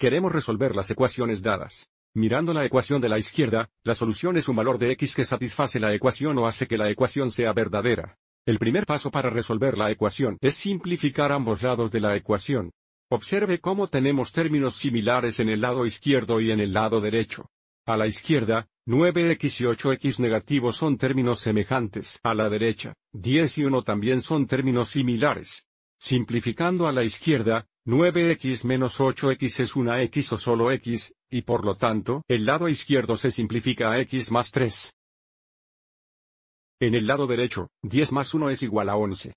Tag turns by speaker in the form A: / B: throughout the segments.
A: Queremos resolver las ecuaciones dadas. Mirando la ecuación de la izquierda, la solución es un valor de x que satisface la ecuación o hace que la ecuación sea verdadera. El primer paso para resolver la ecuación es simplificar ambos lados de la ecuación. Observe cómo tenemos términos similares en el lado izquierdo y en el lado derecho. A la izquierda, 9x y 8x negativos son términos semejantes. A la derecha, 10 y 1 también son términos similares. Simplificando a la izquierda, 9x menos 8x es una x o solo x, y por lo tanto, el lado izquierdo se simplifica a x más 3. En el lado derecho, 10 más 1 es igual a 11.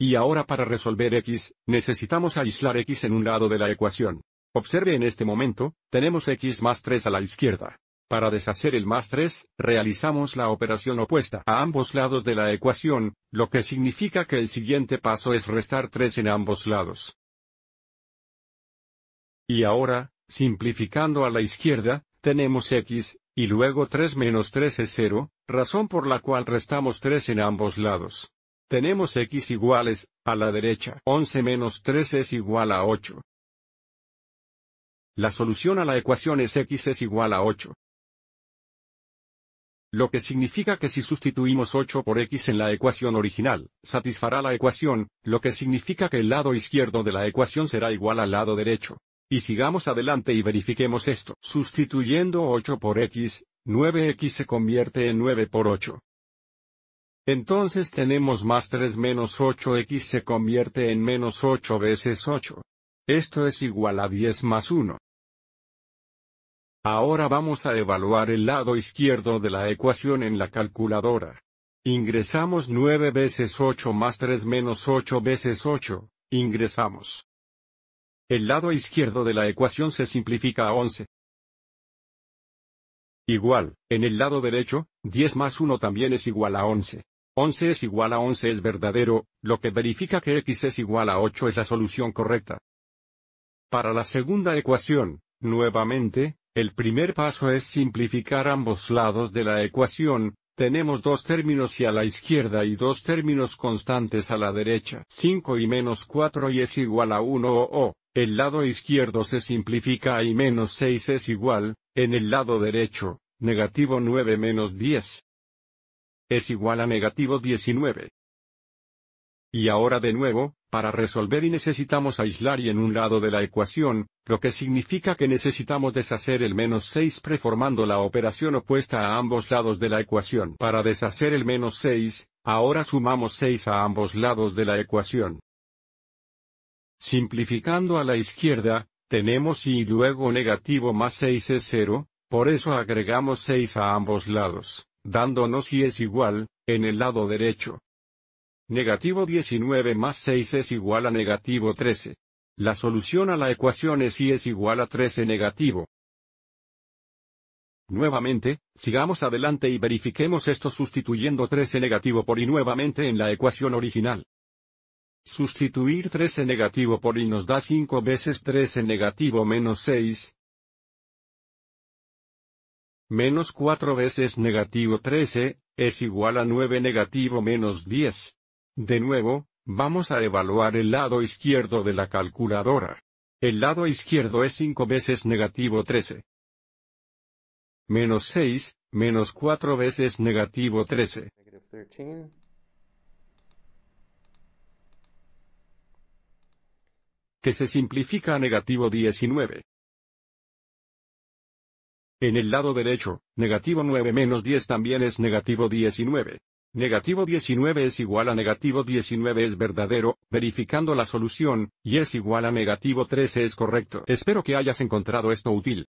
A: Y ahora para resolver x, necesitamos aislar x en un lado de la ecuación. Observe en este momento, tenemos x más 3 a la izquierda. Para deshacer el más 3, realizamos la operación opuesta a ambos lados de la ecuación, lo que significa que el siguiente paso es restar 3 en ambos lados. Y ahora, simplificando a la izquierda, tenemos x, y luego 3 menos 3 es 0, razón por la cual restamos 3 en ambos lados. Tenemos x iguales, a la derecha 11 menos 3 es igual a 8. La solución a la ecuación es x es igual a 8 lo que significa que si sustituimos 8 por x en la ecuación original, satisfará la ecuación, lo que significa que el lado izquierdo de la ecuación será igual al lado derecho. Y sigamos adelante y verifiquemos esto. Sustituyendo 8 por x, 9x se convierte en 9 por 8. Entonces tenemos más 3 menos 8x se convierte en menos 8 veces 8. Esto es igual a 10 más 1. Ahora vamos a evaluar el lado izquierdo de la ecuación en la calculadora. Ingresamos 9 veces 8 más 3 menos 8 veces 8, ingresamos. El lado izquierdo de la ecuación se simplifica a 11. Igual, en el lado derecho, 10 más 1 también es igual a 11. 11 es igual a 11 es verdadero, lo que verifica que x es igual a 8 es la solución correcta. Para la segunda ecuación, nuevamente, el primer paso es simplificar ambos lados de la ecuación, tenemos dos términos y a la izquierda y dos términos constantes a la derecha. 5 y menos 4 y es igual a 1 o o. El lado izquierdo se simplifica a y menos 6 es igual, en el lado derecho, negativo 9 menos 10. Es igual a negativo 19. Y ahora de nuevo, para resolver y necesitamos aislar y en un lado de la ecuación, lo que significa que necesitamos deshacer el menos 6 preformando la operación opuesta a ambos lados de la ecuación. Para deshacer el menos 6, ahora sumamos 6 a ambos lados de la ecuación. Simplificando a la izquierda, tenemos y luego negativo más 6 es 0, por eso agregamos 6 a ambos lados, dándonos y es igual, en el lado derecho. Negativo 19 más 6 es igual a negativo 13. La solución a la ecuación es y es igual a 13 negativo. Nuevamente, sigamos adelante y verifiquemos esto sustituyendo 13 negativo por y nuevamente en la ecuación original. Sustituir 13 negativo por y nos da 5 veces 13 negativo menos 6. Menos 4 veces negativo 13, es igual a 9 negativo menos 10. De nuevo, vamos a evaluar el lado izquierdo de la calculadora. El lado izquierdo es 5 veces negativo 13. Menos 6, menos 4 veces negativo 13. Que se simplifica a negativo 19. En el lado derecho, negativo 9 menos 10 también es negativo 19. Negativo 19 es igual a negativo 19 es verdadero, verificando la solución, y es igual a negativo 13 es correcto. Espero que hayas encontrado esto útil.